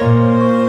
Música